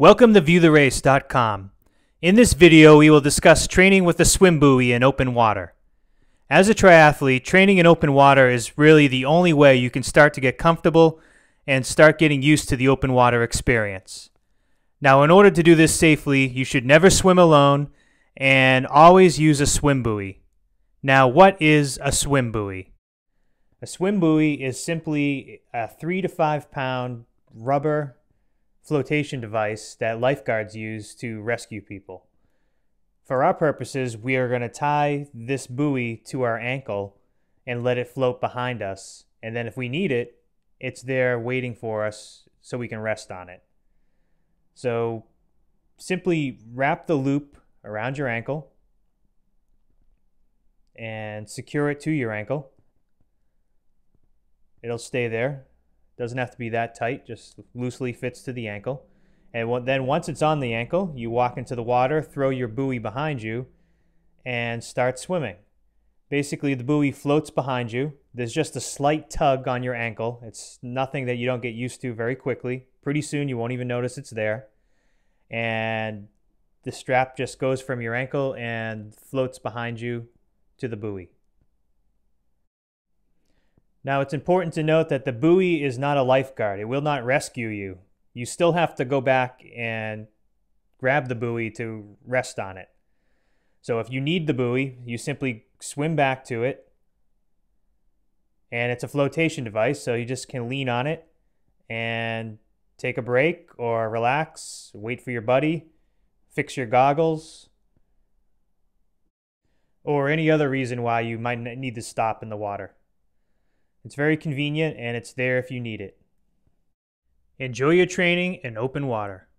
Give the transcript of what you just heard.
Welcome to ViewTheRace.com. In this video, we will discuss training with a swim buoy in open water. As a triathlete, training in open water is really the only way you can start to get comfortable and start getting used to the open water experience. Now, in order to do this safely, you should never swim alone and always use a swim buoy. Now, what is a swim buoy? A swim buoy is simply a three to five pound rubber flotation device that lifeguards use to rescue people. For our purposes, we are going to tie this buoy to our ankle and let it float behind us. And then if we need it, it's there waiting for us so we can rest on it. So simply wrap the loop around your ankle and secure it to your ankle. It'll stay there doesn't have to be that tight, just loosely fits to the ankle. And then once it's on the ankle, you walk into the water, throw your buoy behind you, and start swimming. Basically, the buoy floats behind you. There's just a slight tug on your ankle. It's nothing that you don't get used to very quickly. Pretty soon, you won't even notice it's there. And the strap just goes from your ankle and floats behind you to the buoy. Now, it's important to note that the buoy is not a lifeguard. It will not rescue you. You still have to go back and grab the buoy to rest on it. So if you need the buoy, you simply swim back to it. And it's a flotation device, so you just can lean on it and take a break or relax, wait for your buddy, fix your goggles, or any other reason why you might need to stop in the water. It's very convenient and it's there if you need it. Enjoy your training in open water.